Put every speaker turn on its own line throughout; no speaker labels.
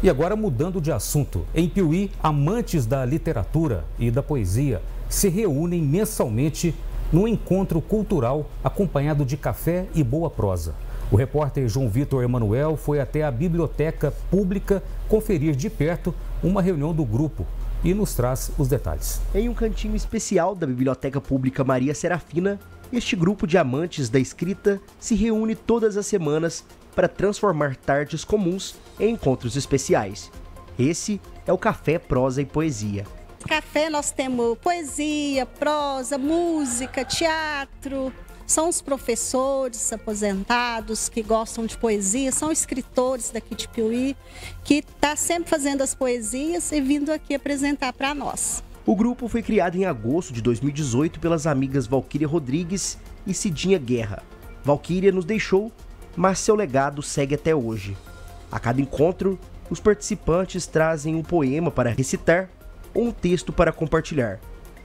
E agora mudando de assunto, em Piuí, amantes da literatura e da poesia se reúnem mensalmente num encontro cultural acompanhado de café e boa prosa. O repórter João Vitor Emanuel foi até a Biblioteca Pública conferir de perto uma reunião do grupo e nos traz os detalhes.
Em um cantinho especial da Biblioteca Pública Maria Serafina, este grupo de amantes da escrita se reúne todas as semanas para transformar tardes comuns em encontros especiais. Esse é o Café Prosa e Poesia.
Café nós temos poesia, prosa, música, teatro, são os professores aposentados que gostam de poesia, são escritores daqui de Piuí, que está sempre fazendo as poesias e vindo aqui apresentar para nós.
O grupo foi criado em agosto de 2018 pelas amigas Valquíria Rodrigues e Cidinha Guerra. Valquíria nos deixou, mas seu legado segue até hoje. A cada encontro, os participantes trazem um poema para recitar ou um texto para compartilhar.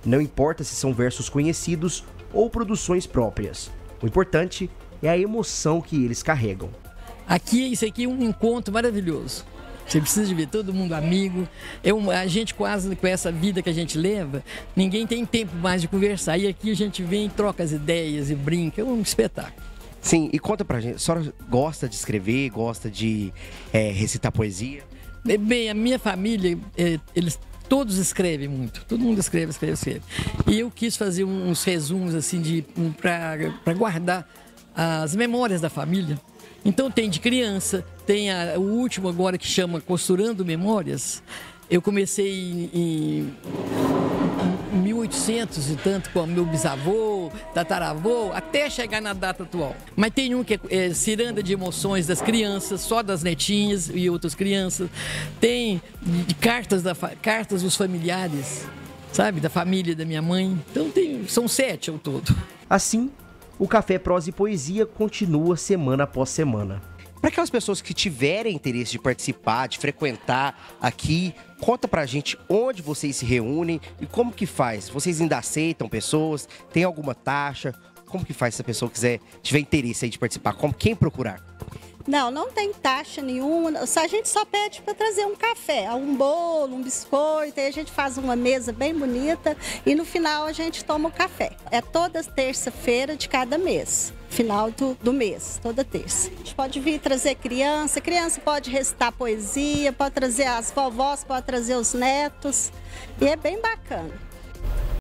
Não importa se são versos conhecidos ou produções próprias. O importante é a emoção que eles carregam.
Aqui, isso aqui é um encontro maravilhoso. Você precisa de ver todo mundo amigo. Eu, a gente quase com essa vida que a gente leva, ninguém tem tempo mais de conversar. E aqui a gente vem, troca as ideias e brinca. É um espetáculo.
Sim, e conta pra gente, a senhora gosta de escrever, gosta de é, recitar poesia?
Bem, a minha família, é, eles todos escrevem muito, todo mundo escreve, escreve, escreve. E eu quis fazer uns resumos assim de um, para guardar as memórias da família. Então tem de criança, tem a, o último agora que chama Costurando Memórias. Eu comecei em, em 1800 e tanto com meu bisavô, tataravô, até chegar na data atual. Mas tem um que é, é ciranda de emoções das crianças, só das netinhas e outras crianças. Tem de cartas, da, cartas dos familiares, sabe, da família da minha mãe. Então tem, são sete ao todo.
Assim, o Café Prosa e Poesia continua semana após semana. Para aquelas pessoas que tiverem interesse de participar, de frequentar aqui, conta pra gente onde vocês se reúnem e como que faz. Vocês ainda aceitam pessoas? Tem alguma taxa? Como que faz se a pessoa quiser, tiver interesse de participar? Como quem procurar?
Não, não tem taxa nenhuma. A gente só pede para trazer um café, um bolo, um biscoito. Aí a gente faz uma mesa bem bonita e no final a gente toma o café. É toda terça-feira de cada mês final do, do mês, toda terça. A gente pode vir trazer criança, criança pode recitar poesia, pode trazer as vovós, pode trazer os netos, e é bem bacana.